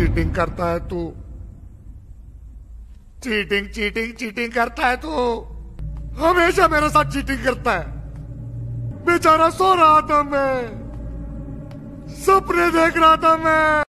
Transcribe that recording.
Cheating करता है तू। चीटिंग चीटिंग चीटिंग करता है तू। हमेशा मेरे साथ चीटिंग करता है। बेचारा सो रहा था मैं। सपने देख रहा था मैं।